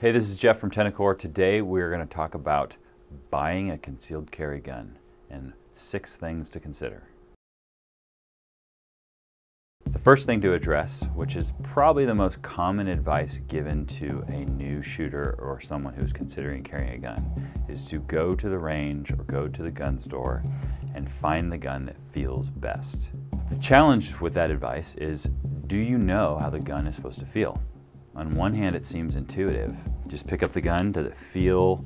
Hey, this is Jeff from Tenicor. Today we're going to talk about buying a concealed carry gun and six things to consider. The first thing to address, which is probably the most common advice given to a new shooter or someone who's considering carrying a gun, is to go to the range or go to the gun store and find the gun that feels best. The challenge with that advice is do you know how the gun is supposed to feel? On one hand, it seems intuitive. Just pick up the gun. Does it feel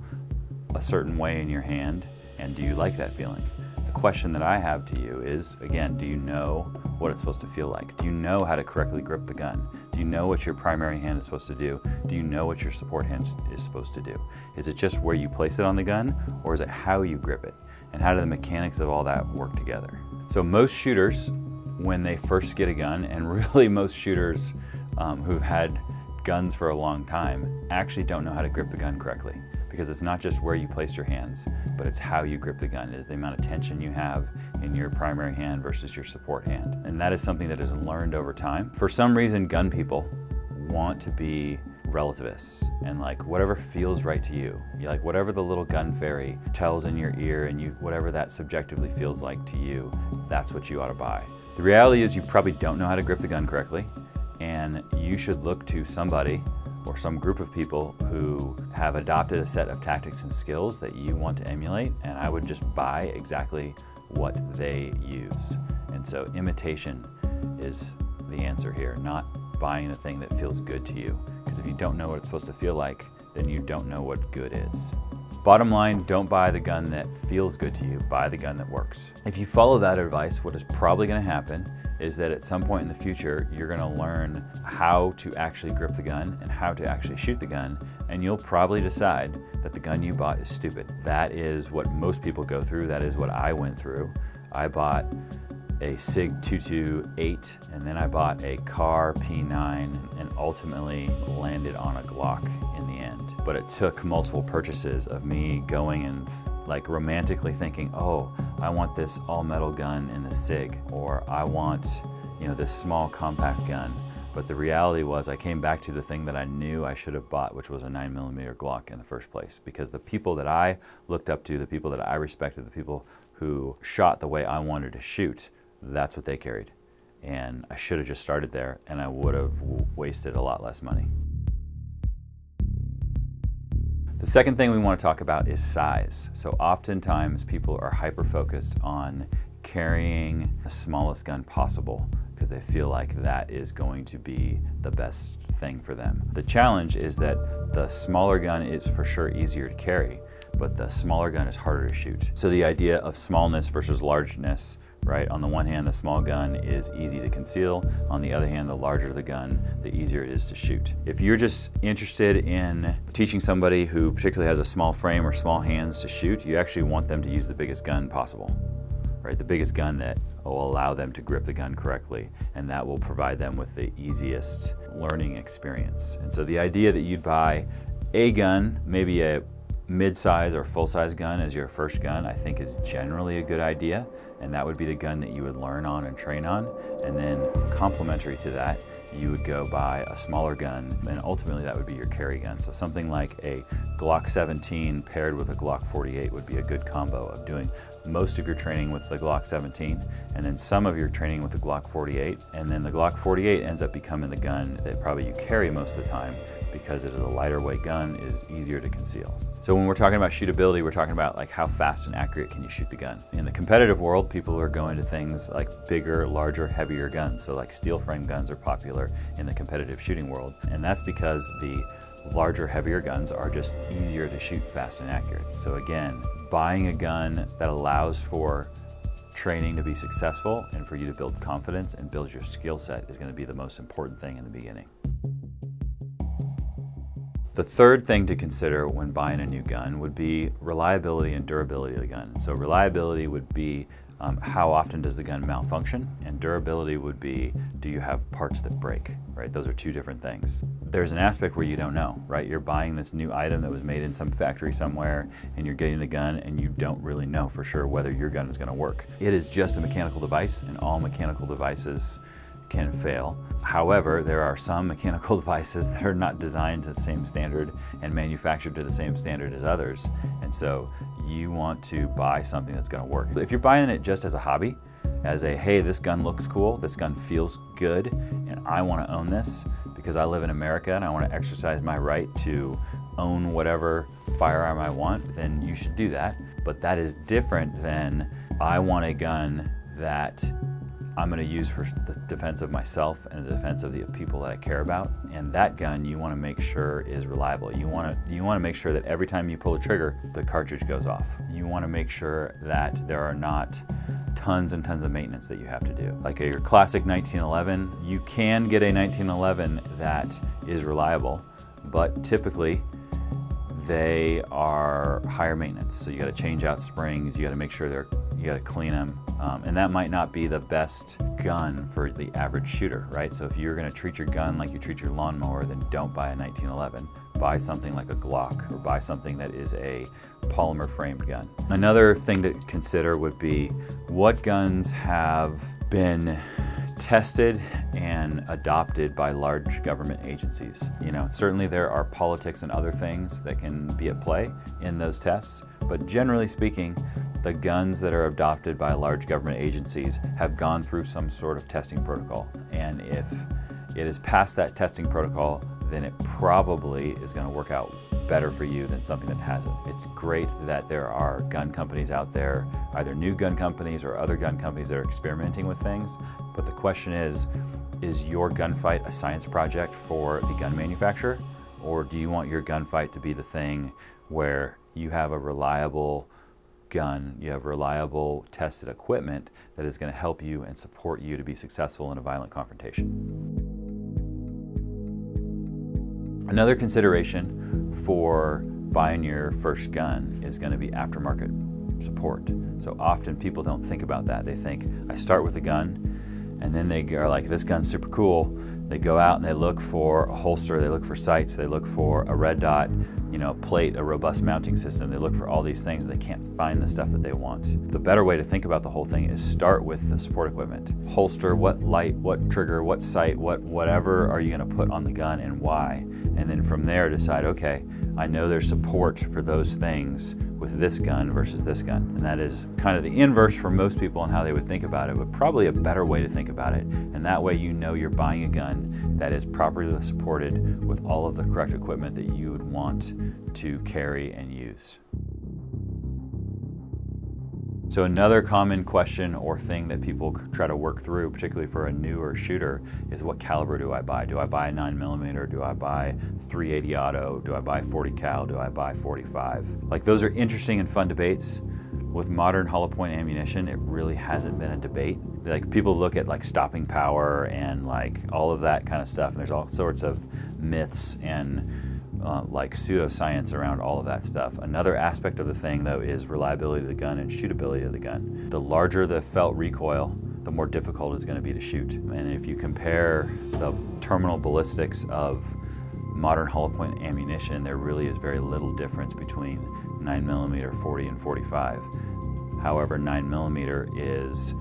a certain way in your hand? And do you like that feeling? The question that I have to you is, again, do you know what it's supposed to feel like? Do you know how to correctly grip the gun? Do you know what your primary hand is supposed to do? Do you know what your support hand is supposed to do? Is it just where you place it on the gun, or is it how you grip it? And how do the mechanics of all that work together? So most shooters, when they first get a gun, and really most shooters um, who've had guns for a long time actually don't know how to grip the gun correctly because it's not just where you place your hands, but it's how you grip the gun. It is the amount of tension you have in your primary hand versus your support hand. And that is something that is learned over time. For some reason, gun people want to be relativists and like whatever feels right to you. you like whatever the little gun fairy tells in your ear and you whatever that subjectively feels like to you, that's what you ought to buy. The reality is you probably don't know how to grip the gun correctly and you should look to somebody or some group of people who have adopted a set of tactics and skills that you want to emulate, and I would just buy exactly what they use. And so imitation is the answer here, not buying the thing that feels good to you. Because if you don't know what it's supposed to feel like, then you don't know what good is. Bottom line, don't buy the gun that feels good to you, buy the gun that works. If you follow that advice, what is probably gonna happen is that at some point in the future, you're gonna learn how to actually grip the gun and how to actually shoot the gun, and you'll probably decide that the gun you bought is stupid. That is what most people go through, that is what I went through. I bought a SIG 228 and then I bought a Kahr P9 and ultimately landed But it took multiple purchases of me going and like romantically thinking, oh, I want this all metal gun in the SIG, or I want, you know, this small compact gun. But the reality was I came back to the thing that I knew I should have bought, which was a 9mm Glock in the first place. Because the people that I looked up to, the people that I respected, the people who shot the way I wanted to shoot, that's what they carried. And I should have just started there and I would have wasted a lot less money. The second thing we want to talk about is size. So oftentimes people are hyper focused on carrying the smallest gun possible because they feel like that is going to be the best thing for them. The challenge is that the smaller gun is for sure easier to carry, but the smaller gun is harder to shoot. So the idea of smallness versus largeness right? On the one hand, the small gun is easy to conceal. On the other hand, the larger the gun, the easier it is to shoot. If you're just interested in teaching somebody who particularly has a small frame or small hands to shoot, you actually want them to use the biggest gun possible, right? The biggest gun that will allow them to grip the gun correctly, and that will provide them with the easiest learning experience. And so the idea that you'd buy a gun, maybe a mid-size or full-size gun as your first gun I think is generally a good idea and that would be the gun that you would learn on and train on. And then complementary to that you would go buy a smaller gun and ultimately that would be your carry gun. So something like a Glock 17 paired with a Glock 48 would be a good combo of doing most of your training with the Glock 17 and then some of your training with the Glock 48 and then the Glock 48 ends up becoming the gun that probably you carry most of the time because it is a lighter weight gun, it is easier to conceal. So when we're talking about shootability, we're talking about like how fast and accurate can you shoot the gun. In the competitive world, people are going to things like bigger, larger, heavier guns. So like steel frame guns are popular in the competitive shooting world. And that's because the larger, heavier guns are just easier to shoot fast and accurate. So again, buying a gun that allows for training to be successful and for you to build confidence and build your skill set is going to be the most important thing in the beginning. The third thing to consider when buying a new gun would be reliability and durability of the gun. So reliability would be um, how often does the gun malfunction, and durability would be do you have parts that break, right? Those are two different things. There's an aspect where you don't know, right? You're buying this new item that was made in some factory somewhere, and you're getting the gun, and you don't really know for sure whether your gun is gonna work. It is just a mechanical device, and all mechanical devices can fail. However, there are some mechanical devices that are not designed to the same standard and manufactured to the same standard as others. And so you want to buy something that's gonna work. If you're buying it just as a hobby, as a, hey, this gun looks cool, this gun feels good, and I wanna own this because I live in America and I wanna exercise my right to own whatever firearm I want, then you should do that. But that is different than I want a gun that I'm going to use for the defense of myself and the defense of the people that I care about. And that gun you want to make sure is reliable. You want to you want to make sure that every time you pull a trigger, the cartridge goes off. You want to make sure that there are not tons and tons of maintenance that you have to do. Like a, your classic 1911, you can get a 1911 that is reliable, but typically they are higher maintenance. So you got to change out springs, you got to make sure they're you got to clean them. Um, and that might not be the best gun for the average shooter, right? So if you're to treat your gun like you treat your lawnmower, then don't buy a 1911. Buy something like a Glock or buy something that is a polymer framed gun. Another thing to consider would be what guns have been tested and adopted by large government agencies. You know, certainly there are politics and other things that can be at play in those tests, but generally speaking, the guns that are adopted by large government agencies have gone through some sort of testing protocol. And if it is past that testing protocol, then it probably is going to work out better for you than something that hasn't. It's great that there are gun companies out there, either new gun companies or other gun companies that are experimenting with things. But the question is, is your gunfight a science project for the gun manufacturer? Or do you want your gunfight to be the thing where you have a reliable gun, you have reliable tested equipment that is going to help you and support you to be successful in a violent confrontation. Another consideration for buying your first gun is going to be aftermarket support. So often people don't think about that. They think, I start with a gun and then they are like, this gun's super cool. They go out and they look for a holster, they look for sights, they look for a red dot, you know, plate, a robust mounting system. They look for all these things and they can't find the stuff that they want. The better way to think about the whole thing is start with the support equipment. Holster, what light, what trigger, what sight, what whatever are you gonna put on the gun and why? And then from there decide, okay, I know there's support for those things with this gun versus this gun. And that is kind of the inverse for most people on how they would think about it, but probably a better way to think about it. And that way you know you're buying a gun that is properly supported with all of the correct equipment that you would want to carry and use. So another common question or thing that people try to work through, particularly for a newer shooter, is what caliber do I buy? Do I buy a 9 millimeter? Do I buy 380 auto? Do I buy 40 cal? Do I buy 45? Like those are interesting and fun debates. With modern hollow point ammunition, it really hasn't been a debate. Like people look at like stopping power and like all of that kind of stuff, and there's all sorts of myths and uh, like pseudoscience around all of that stuff. Another aspect of the thing, though, is reliability of the gun and shootability of the gun. The larger the felt recoil, the more difficult it's going to be to shoot. And if you compare the terminal ballistics of modern hollow point ammunition, there really is very little difference between 9mm, 40, and 45. However, 9mm is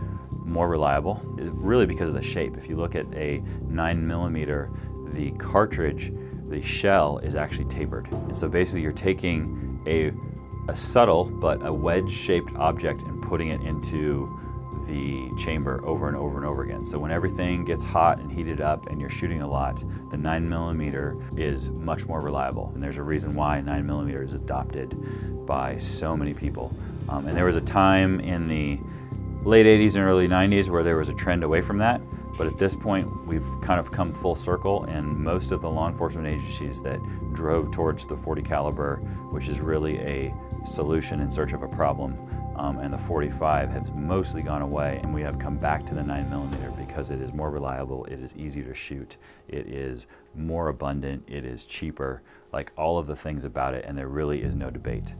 more reliable, really because of the shape. If you look at a 9mm, the cartridge the shell is actually tapered. And so basically you're taking a, a subtle but a wedge-shaped object and putting it into the chamber over and over and over again. So when everything gets hot and heated up and you're shooting a lot, the 9 millimeter is much more reliable. And there's a reason why 9 millimeter is adopted by so many people. Um, and there was a time in the late 80s and early 90s where there was a trend away from that. But at this point, we've kind of come full circle, and most of the law enforcement agencies that drove towards the 40 caliber, which is really a solution in search of a problem, um, and the 45 has mostly gone away, and we have come back to the 9 millimeter because it is more reliable, it is easier to shoot, it is more abundant, it is cheaper, like all of the things about it, and there really is no debate.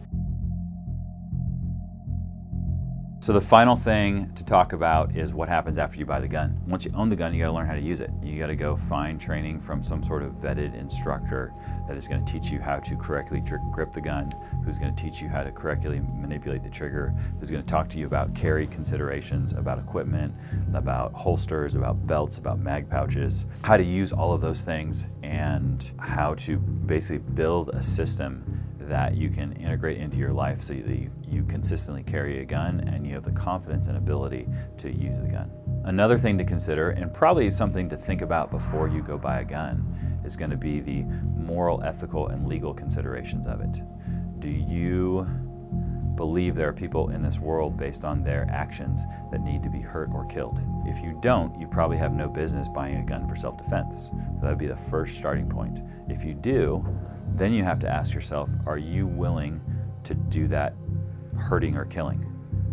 So the final thing to talk about is what happens after you buy the gun. Once you own the gun, you gotta learn how to use it. You gotta go find training from some sort of vetted instructor that is gonna teach you how to correctly grip the gun, who's gonna teach you how to correctly manipulate the trigger, who's gonna talk to you about carry considerations, about equipment, about holsters, about belts, about mag pouches, how to use all of those things, and how to basically build a system that you can integrate into your life so that you, you consistently carry a gun and you have the confidence and ability to use the gun. Another thing to consider, and probably something to think about before you go buy a gun, is going to be the moral, ethical, and legal considerations of it. Do you believe there are people in this world based on their actions that need to be hurt or killed? If you don't, you probably have no business buying a gun for self defense. So that would be the first starting point. If you do, then you have to ask yourself, are you willing to do that hurting or killing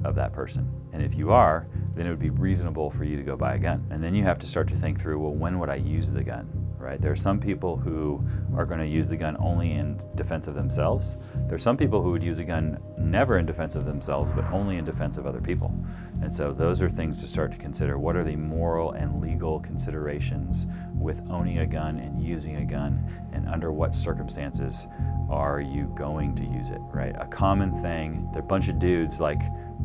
of that person? And if you are, then it would be reasonable for you to go buy a gun. And then you have to start to think through, well, when would I use the gun? right? There are some people who are going to use the gun only in defense of themselves. There are some people who would use a gun never in defense of themselves, but only in defense of other people. And so those are things to start to consider. What are the moral and legal considerations with owning a gun and using a gun, and under what circumstances are you going to use it, right? A common thing, there are a bunch of dudes like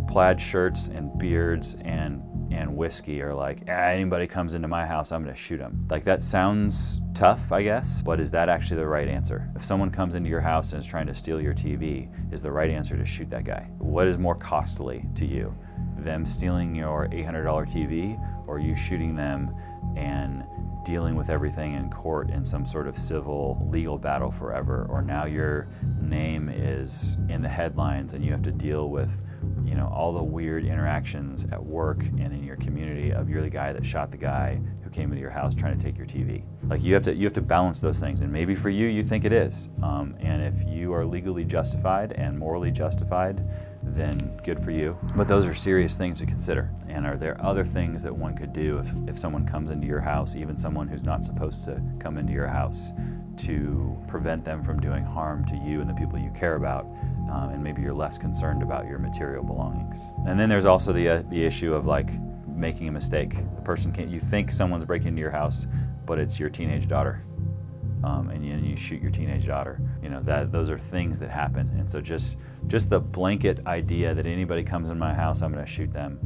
plaid shirts and beards and and whiskey are like, ah, anybody comes into my house, I'm gonna shoot them. Like that sounds tough, I guess, but is that actually the right answer? If someone comes into your house and is trying to steal your TV, is the right answer to shoot that guy? What is more costly to you? Them stealing your $800 TV or you shooting them and dealing with everything in court in some sort of civil legal battle forever or now your name is in the headlines and you have to deal with you know all the weird interactions at work and in your community of you're the guy that shot the guy who came into your house trying to take your TV like you have to you have to balance those things and maybe for you you think it is. Um, and if you are legally justified and morally justified then good for you. But those are serious things to consider. And are there other things that one could do if, if someone comes into your house, even someone who's not supposed to come into your house, to prevent them from doing harm to you and the people you care about? Um, and maybe you're less concerned about your material belongings. And then there's also the, uh, the issue of like making a mistake. The person can't, you think someone's breaking into your house, but it's your teenage daughter um, and, you, and you shoot your teenage daughter. You know that those are things that happen, and so just just the blanket idea that anybody comes in my house, I'm going to shoot them,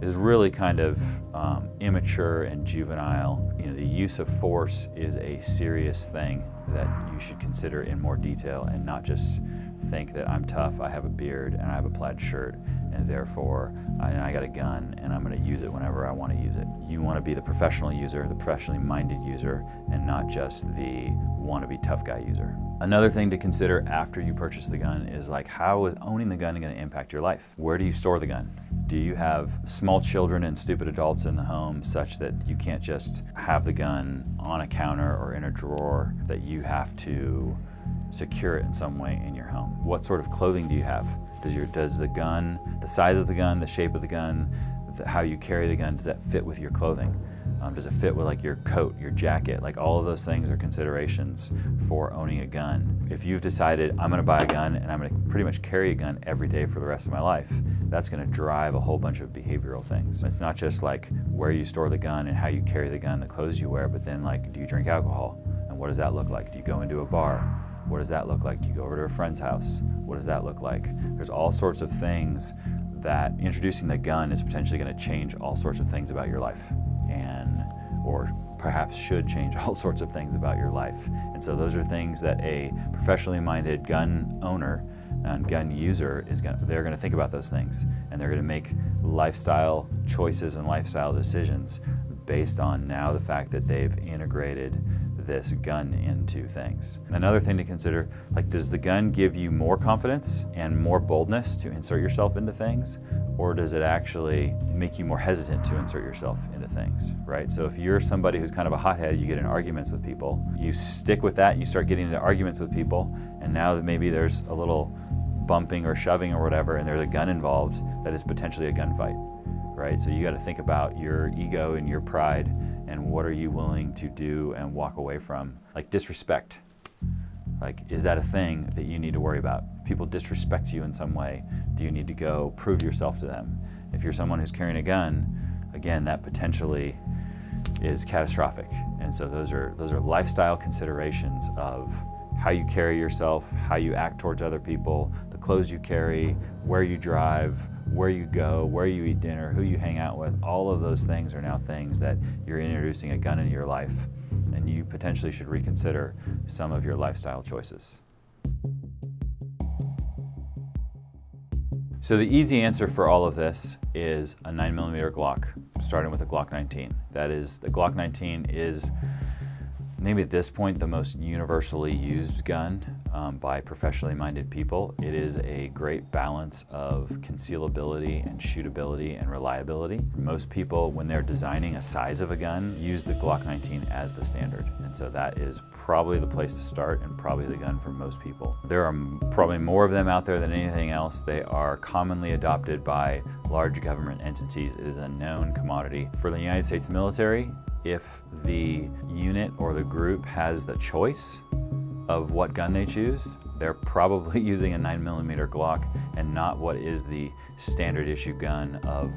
is really kind of um, immature and juvenile. You know, the use of force is a serious thing that you should consider in more detail, and not just think that I'm tough, I have a beard, and I have a plaid shirt, and therefore I, I got a gun and I'm going to use it whenever I want to use it. You want to be the professional user, the professionally minded user, and not just the wannabe tough guy user. Another thing to consider after you purchase the gun is like how is owning the gun going to impact your life? Where do you store the gun? Do you have small children and stupid adults in the home such that you can't just have the gun on a counter or in a drawer, that you have to secure it in some way in your home? What sort of clothing do you have? Does, your, does the gun, the size of the gun, the shape of the gun, the, how you carry the gun, does that fit with your clothing? Um, does it fit with like your coat, your jacket? Like all of those things are considerations for owning a gun. If you've decided I'm going to buy a gun and I'm going to pretty much carry a gun every day for the rest of my life, that's going to drive a whole bunch of behavioral things. It's not just like where you store the gun and how you carry the gun, the clothes you wear, but then like do you drink alcohol? And what does that look like? Do you go into a bar? What does that look like? Do you go over to a friend's house? What does that look like? There's all sorts of things that introducing the gun is potentially going to change all sorts of things about your life and or perhaps should change all sorts of things about your life. And so those are things that a professionally minded gun owner and gun user is going to, they're going to think about those things and they're going to make lifestyle choices and lifestyle decisions based on now the fact that they've integrated this gun into things. Another thing to consider, like does the gun give you more confidence and more boldness to insert yourself into things? Or does it actually make you more hesitant to insert yourself into things, right? So if you're somebody who's kind of a hothead, you get in arguments with people, you stick with that and you start getting into arguments with people, and now that maybe there's a little bumping or shoving or whatever, and there's a gun involved, that is potentially a gunfight, right? So you got to think about your ego and your pride and what are you willing to do and walk away from? Like disrespect. Like, is that a thing that you need to worry about? If people disrespect you in some way, do you need to go prove yourself to them? If you're someone who's carrying a gun, again, that potentially is catastrophic. And so those are those are lifestyle considerations of how you carry yourself, how you act towards other people, the clothes you carry, where you drive, where you go, where you eat dinner, who you hang out with. All of those things are now things that you're introducing a gun into your life, and you potentially should reconsider some of your lifestyle choices. So the easy answer for all of this is a 9mm Glock, starting with a Glock 19. That is, the Glock 19 is maybe at this point the most universally used gun um, by professionally minded people. It is a great balance of concealability and shootability and reliability. Most people, when they're designing a size of a gun, use the Glock 19 as the standard. And so that is probably the place to start and probably the gun for most people. There are probably more of them out there than anything else. They are commonly adopted by large government entities. It is a known commodity. For the United States military, if the unit or the group has the choice of what gun they choose, they're probably using a 9mm Glock and not what is the standard issue gun of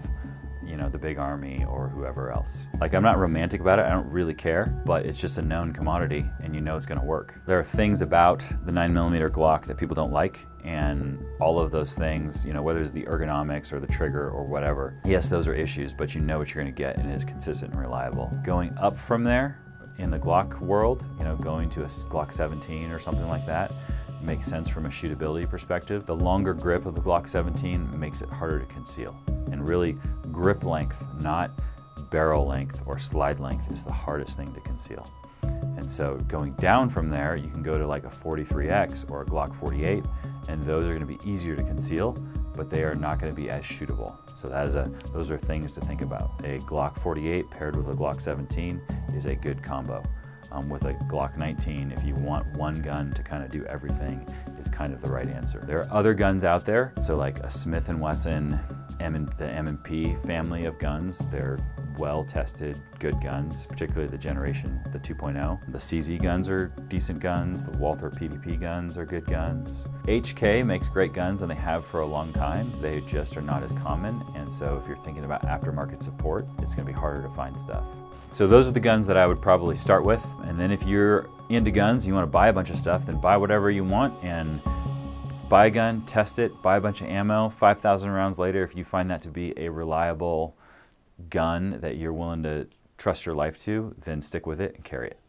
you know, the big army or whoever else. Like I'm not romantic about it, I don't really care, but it's just a known commodity and you know it's gonna work. There are things about the 9mm Glock that people don't like and all of those things, you know, whether it's the ergonomics or the trigger or whatever, yes, those are issues, but you know what you're gonna get and it is consistent and reliable. Going up from there, in the Glock world, you know, going to a Glock 17 or something like that makes sense from a shootability perspective. The longer grip of the Glock 17 makes it harder to conceal. And really, grip length, not barrel length or slide length, is the hardest thing to conceal. And so going down from there, you can go to like a 43X or a Glock 48, and those are gonna be easier to conceal, but they are not gonna be as shootable. So that is a, those are things to think about. A Glock 48 paired with a Glock 17 is a good combo. Um, with a Glock 19, if you want one gun to kind of do everything, is kind of the right answer. There are other guns out there, so like a Smith & Wesson, M the M&P family of guns. They're well-tested, good guns, particularly the generation, the 2.0. The CZ guns are decent guns. The Walther PDP guns are good guns. HK makes great guns and they have for a long time. They just are not as common. And so if you're thinking about aftermarket support, it's gonna be harder to find stuff. So those are the guns that I would probably start with. And then if you're into guns, you wanna buy a bunch of stuff, then buy whatever you want and buy a gun, test it, buy a bunch of ammo. 5,000 rounds later, if you find that to be a reliable gun that you're willing to trust your life to, then stick with it and carry it.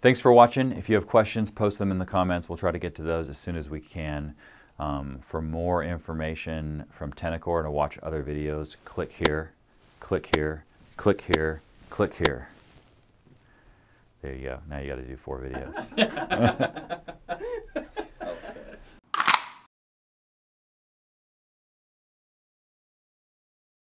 Thanks for watching. If you have questions, post them in the comments. We'll try to get to those as soon as we can. Um, for more information from Tenicor and to watch other videos, click here, click here, click here, click here. There you go. Now you got to do four videos.